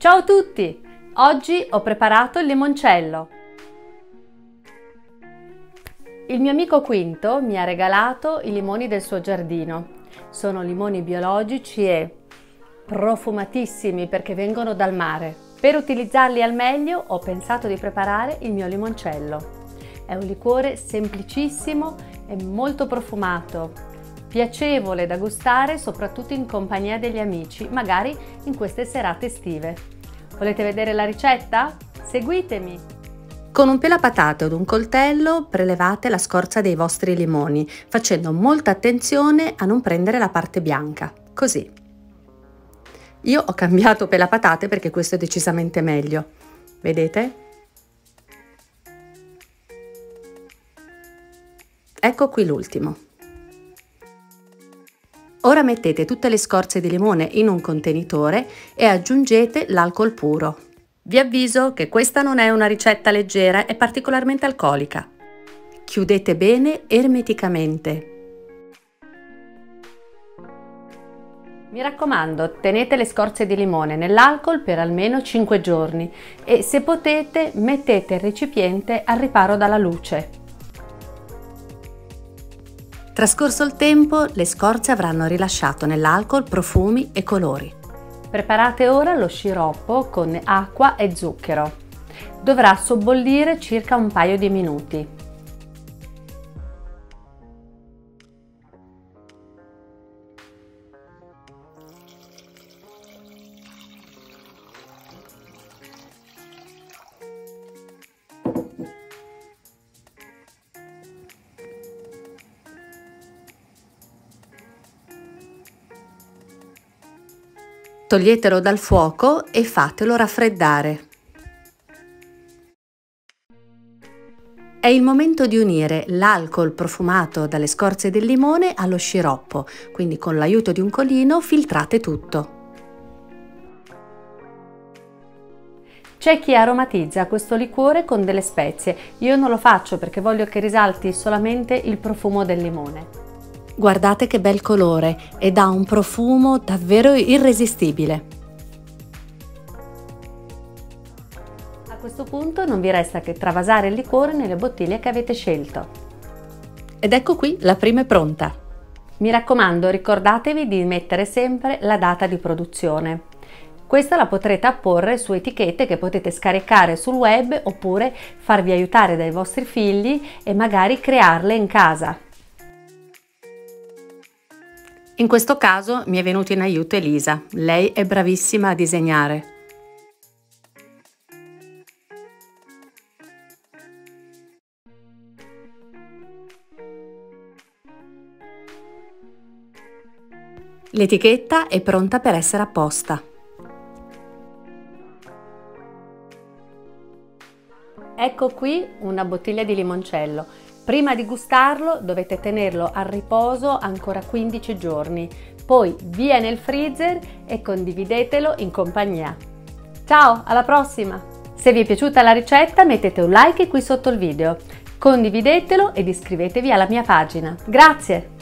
Ciao a tutti! Oggi ho preparato il limoncello. Il mio amico Quinto mi ha regalato i limoni del suo giardino. Sono limoni biologici e profumatissimi perché vengono dal mare. Per utilizzarli al meglio ho pensato di preparare il mio limoncello. È un liquore semplicissimo e molto profumato, piacevole da gustare soprattutto in compagnia degli amici, magari in queste serate estive. Volete vedere la ricetta? Seguitemi! Con un pelapatate o un coltello prelevate la scorza dei vostri limoni, facendo molta attenzione a non prendere la parte bianca, così. Io ho cambiato pelapatate perché questo è decisamente meglio. Vedete? Ecco qui l'ultimo. Ora mettete tutte le scorze di limone in un contenitore e aggiungete l'alcol puro. Vi avviso che questa non è una ricetta leggera e particolarmente alcolica. Chiudete bene ermeticamente. Mi raccomando, tenete le scorze di limone nell'alcol per almeno 5 giorni e se potete mettete il recipiente al riparo dalla luce. Trascorso il tempo, le scorze avranno rilasciato nell'alcol profumi e colori. Preparate ora lo sciroppo con acqua e zucchero. Dovrà sobbollire circa un paio di minuti. Toglietelo dal fuoco e fatelo raffreddare. È il momento di unire l'alcol profumato dalle scorze del limone allo sciroppo, quindi con l'aiuto di un colino filtrate tutto. C'è chi aromatizza questo liquore con delle spezie, io non lo faccio perché voglio che risalti solamente il profumo del limone. Guardate che bel colore e dà un profumo davvero irresistibile. A questo punto non vi resta che travasare il liquore nelle bottiglie che avete scelto. Ed ecco qui, la prima è pronta. Mi raccomando, ricordatevi di mettere sempre la data di produzione. Questa la potrete apporre su etichette che potete scaricare sul web oppure farvi aiutare dai vostri figli e magari crearle in casa. In questo caso mi è venuta in aiuto Elisa, lei è bravissima a disegnare. L'etichetta è pronta per essere apposta. Ecco qui una bottiglia di limoncello. Prima di gustarlo dovete tenerlo a riposo ancora 15 giorni, poi via nel freezer e condividetelo in compagnia. Ciao, alla prossima! Se vi è piaciuta la ricetta mettete un like qui sotto il video, condividetelo ed iscrivetevi alla mia pagina. Grazie!